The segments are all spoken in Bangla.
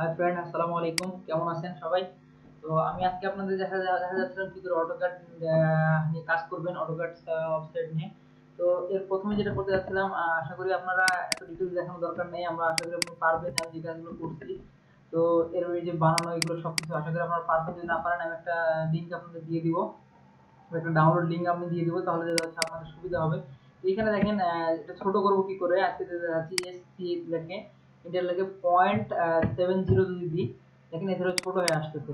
হাই ফ্রেন্ড আসসালামু আলাইকুম। কেমন আছেন সবাই? তো আমি আজকে আপনাদের দেখা দেখা যাচ্ছিলাম কি করে অটোক্যাড নিয়ে কাজ করবেন অটোক্যাড ওয়েবসাইট নিয়ে। তো এর প্রথমে যেটা করতে যাচ্ছিলাম আশা করি আপনারা এত ডিটেলস দেখানোর দরকার নেই। আমরা আশা করি আপনি পারবেন আমি যে কাজগুলো করছি। তো এর ওই যে বানানো, এগুলো সব কিছু আশা করি আপনারা পারবেন। যদি না পারেন, আমি একটা লিঙ্ক আপনাদের দিয়ে দিব। একটা ডাউনলোড লিঙ্ক আমি দিয়ে দিব, তাহলে যেটা হচ্ছে আপনাদের সুবিধা হবে। এখানে দেখেন এটা ছোট করব কি করে? আজকে দেখাচ্ছি এসসি লেখে। এটা লেখে পয়েন্ট সেভেন জিরো যদি দিই, দেখেন এখানে ছোট হয়ে আসতেছে।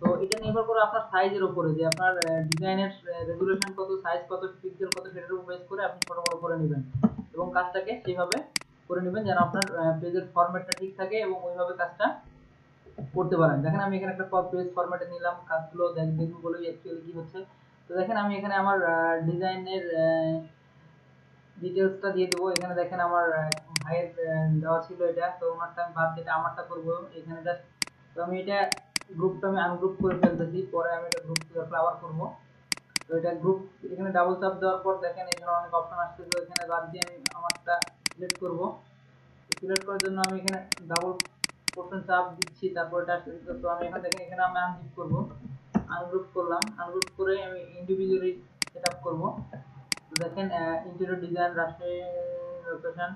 তো এটা নির্ভর করে আপনার সাইজের উপরে, যে আপনার ডিজাইনের রেজুলেশন কত সাইজ কত পিক্সেল কত, সেটার উপর বেস করে আপনি ছোট বড় করে নেবেন। এবং কাজটাকে সেইভাবে করে নেবেন যেন আপনার পেজের ফরম্যাটটা ঠিক থাকে এবং ওইভাবে কাজটা করতে পারেন। দেখেন আমি এখানে একটা পেজ ফরম্যাটে নিলাম, কাজগুলো দেখব বলে অ্যাকচুয়ালি কি হচ্ছে। তো দেখেন আমি এখানে আমার ডিজাইনের ডিটেলসটা দিয়ে দেবো। এখানে দেখেন আমার ভাইয়ের দেওয়া ছিল এটা। তো ওনারটা আমি বাদ দিতে আমারটা করব এখানে জাস্ট তো আমি এটা গ্রুপটা আমি আনগ্রুপ করে ফেলতেছি। পরে আমি এটা গ্রুপ আবার করব। তো এটা গ্রুপ এখানে ডাবল চাপ দেওয়ার পর দেখেন এখানে অনেক অপশন আসছে। তো এখানে বাদ দিয়ে আমি আমারটা সিলেক্ট করব। সিলেক্ট করার জন্য আমি এখানে ডাবল পোর্শন চাপ দিচ্ছি। তারপর এটা তো আমি এখানে দেখেন, এখানে আমি আনজিপ করব। আনগ্রুপ করলাম। আনগ্রুপ করে আমি ইন্ডিভিজুয়ালি সেটআপ করব। তো দেখেন interior design Rajshahi location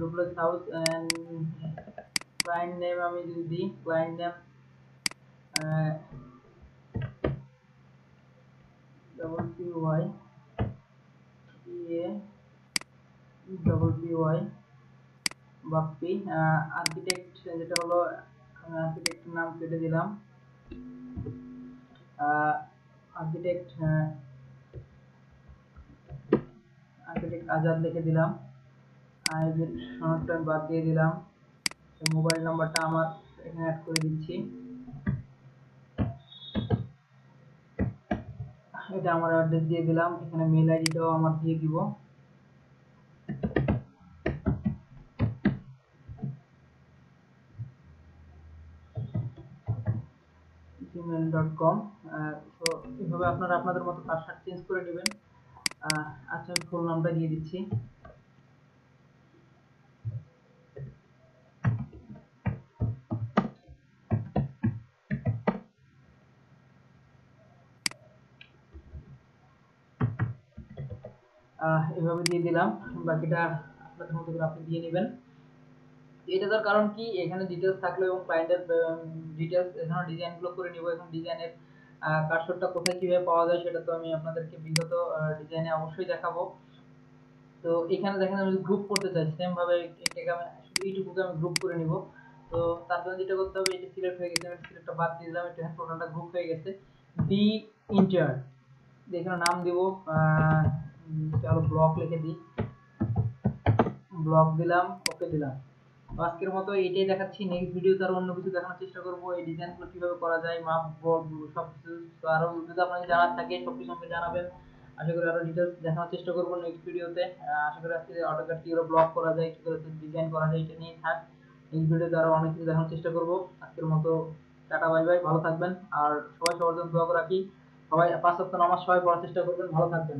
duplex house client name আমি যদি দিই client name double P Y A double P Y Bappi architect যেটা হলো আর্কিটেক্টের নাম কেটে দিলাম আর্কিটেক্ট আর্কিটেক্ট আজাদ লিখে দিলাম। আইবির সনদটা বাদ দিয়ে দিলাম। মোবাইল নাম্বারটা আমার এখানে অ্যাড করে দিচ্ছি। এটা আমার অ্যাড্রেস দিয়ে দিলাম। এখানে মেল আইডিটাও আমার দিয়ে দিব। gmail.com তো এইভাবে আপনারা আপনাদের মতো পাসওয়ার্ড চেঞ্জ করে নেবেন। আচ্ছা আমি ফুল নামটা দিয়ে দিচ্ছি। এভাবে দিয়ে দিলাম। বাকিটা আপনাদের মতো করে আপনি দিয়ে নেবেন। এটা তার কারণ কি? এখানে ডিটেলস থাকল এবং ক্লায়েন্টের ডিটেলস এখানে ডিজাইনগুলো করে নিব। এবং ডিজাইনের কারশটটা কোথায় কীভাবে পাওয়া যায় সেটা তো আমি আপনাদেরকে বিগত ডিজাইনে অবশ্যই দেখাবো। তো এখানে দেখেন আমি গ্রুপ করতে চাই সেম ভাবে এটাকে আমি এইটুকুকে আমি গ্রুপ করে নিব। তো তার জন্য যেটা করতে হবে, এটা সিলেক্ট হয়ে গেছে। আমি সিলেক্টটা বাদ দিয়ে দিলাম, এটা টোটালটা গ্রুপ হয়ে গেছে। ডি ইন্টার এখানে নাম দিব চলো ব্লক লিখে দিই। ব্লক দিলাম ওকে দিলাম। আজকের মতো এটাই দেখাচ্ছি। নেক্সট ভিডিওতে আরও অন্য কিছু দেখানোর চেষ্টা করব। এই ডিজাইনগুলো কীভাবে করা যায় মাপ সব কিছু তো আরও যদি আপনাদের জানার থাকে সব কিছু আমাকে জানাবেন। আশা করি আরও ডিটেলস দেখানোর চেষ্টা করব নেক্সট ভিডিওতে আশা করি আজকে অটোক্যাড কীভাবে ব্লক করা যায় কি করে ডিজাইন করা যায়, এটা নিয়ে থাক। নেক্সট ভিডিওতে আরও অনেক কিছু দেখানোর চেষ্টা করব। আজকের মতো টাটা বাই বাই ভালো থাকবেন। আর সবাই সবার জন্য দোয়া রাখি। সবাই পাঁচ সপ্তাহ নামাজ সবাই পড়ার চেষ্টা করবেন। ভালো থাকবেন।